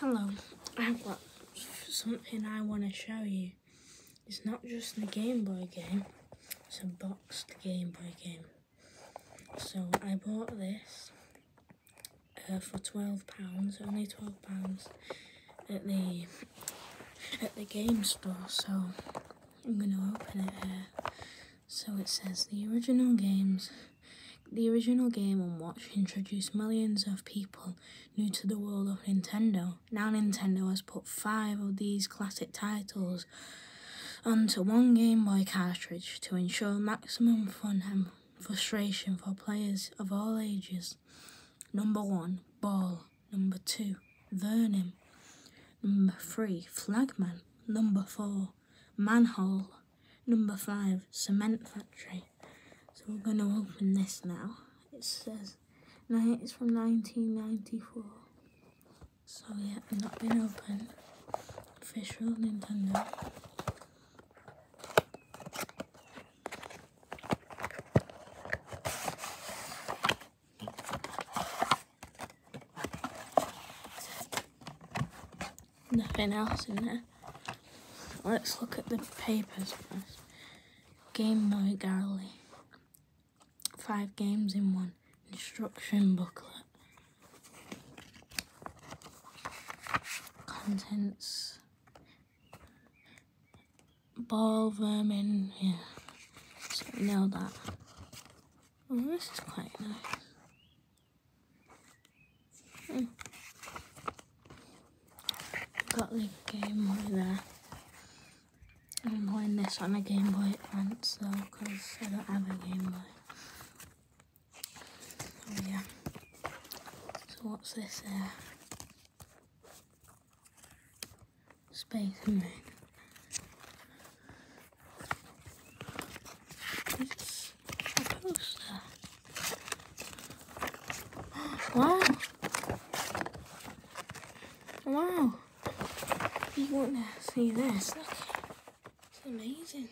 Hello, I've got something I want to show you. It's not just a Game Boy game, it's a boxed Game Boy game. So I bought this uh, for £12, only £12 at the at the game store, so I'm going to open it here. So it says the original games the original Game & Watch introduced millions of people new to the world of Nintendo. Now Nintendo has put five of these classic titles onto one Game Boy cartridge to ensure maximum fun and frustration for players of all ages. Number one, Ball. Number two, Vermin. Number three, Flagman. Number four, Manhole. Number five, Cement Factory. We're to open this now. It says it's from 1994. So yeah, not been opened. Official Nintendo. Nothing else in there. Let's look at the papers first. Game Boy Gallery five games in one instruction booklet. Contents ball vermin, yeah. So know that. Oh, this is quite nice. Hmm. Got the Game Boy there. I'm playing this on a Game Boy Advance though, because I don't have a Game Boy. Oh yeah. So what's this here? Space Moon. It's a poster. Wow. Wow. You want to see this? Look. It's amazing.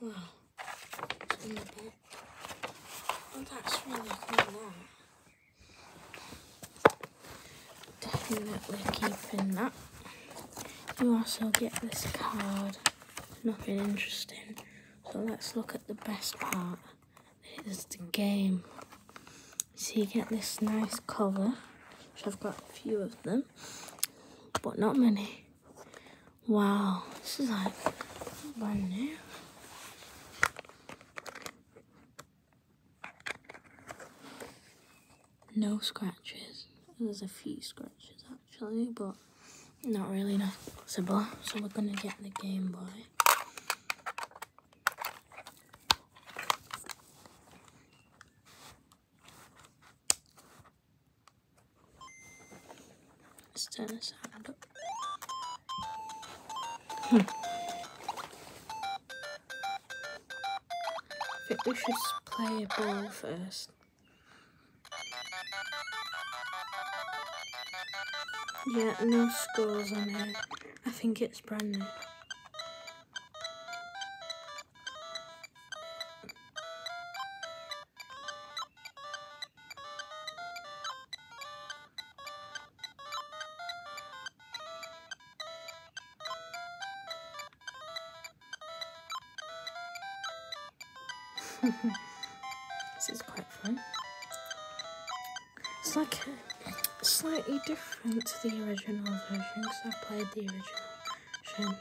Wow. It's in the book. Oh, that's really cool. Definitely keeping that. You also get this card. Nothing interesting. So let's look at the best part. It is the game. So you get this nice cover, which I've got a few of them, but not many. Wow, this is like brand new. no scratches. There's a few scratches actually, but not really noticeable. So we're gonna get the Game Boy. Let's turn the sound up. Hmm. I think we should play a ball first. Yeah, no scores on it. I think it's brand new. this is quite fun. It's like slightly different to the original version because I played the original version.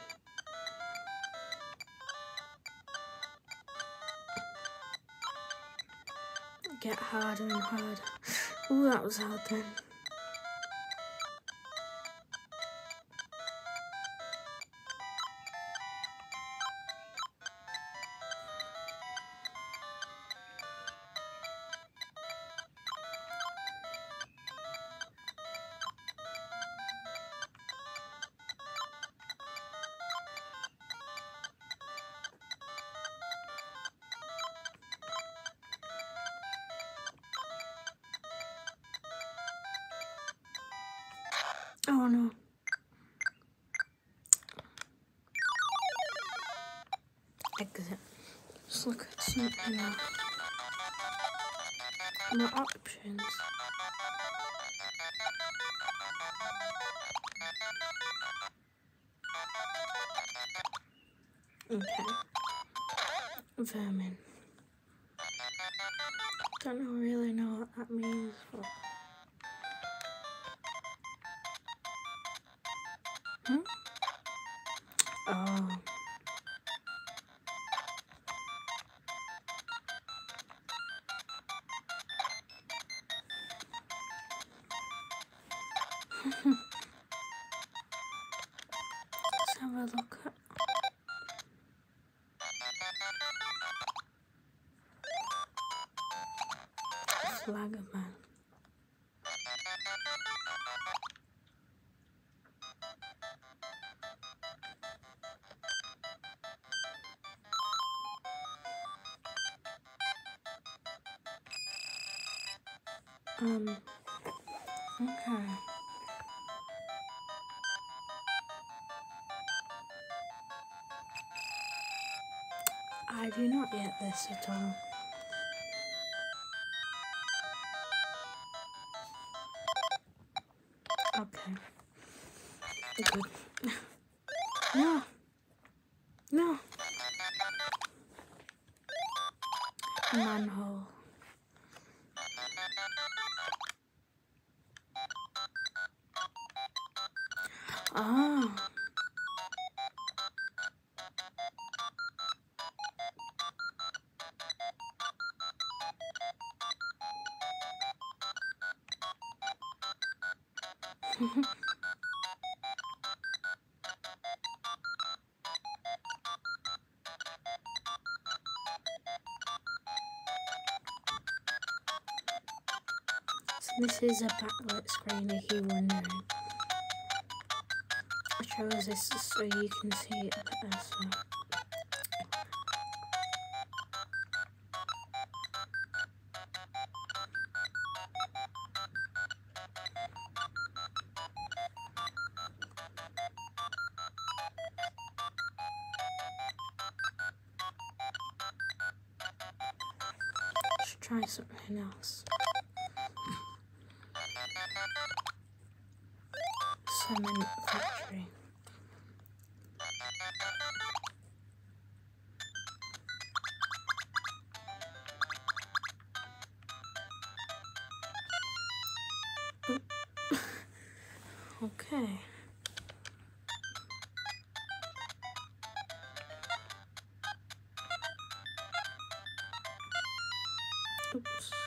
Get harder and harder. Oh, that was hard then. Oh no. Exit. Just look at some here. Uh, My options. Okay. Vermin. Don't really know what that means. But... Hmm? Oh. Let's have a look at Flaggerman. Um, okay. I do not get this at all. Okay. Good. No. No. Manhole. Ah. So this is a backlit screen if you're wondering. I chose this so you can see it better. So. Let's try something else. Cement factory. Oop. okay. Oops.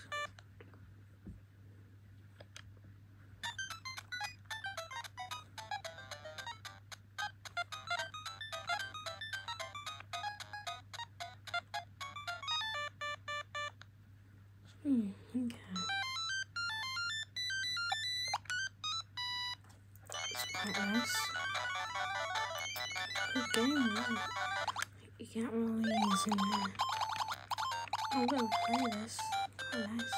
Hmm, okay. Nice. Good game. You can't really use. I'm gonna play this. Nice.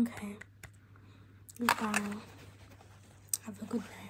Okay. Goodbye. Have a good day.